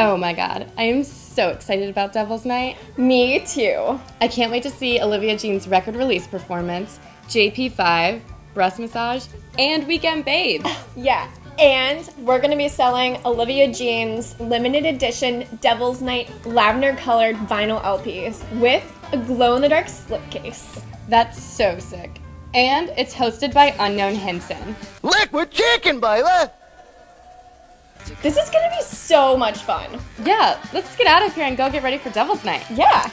Oh my god, I am so excited about Devil's Night. Me too. I can't wait to see Olivia Jean's record release performance, JP5, Breast Massage, and Weekend Babe. Yeah, and we're gonna be selling Olivia Jean's limited edition Devil's Night lavender colored vinyl LPs with a glow in the dark slipcase. That's so sick. And it's hosted by Unknown Hinson. Liquid chicken, baby! This is gonna be so much fun. Yeah, let's get out of here and go get ready for Devil's Night. Yeah.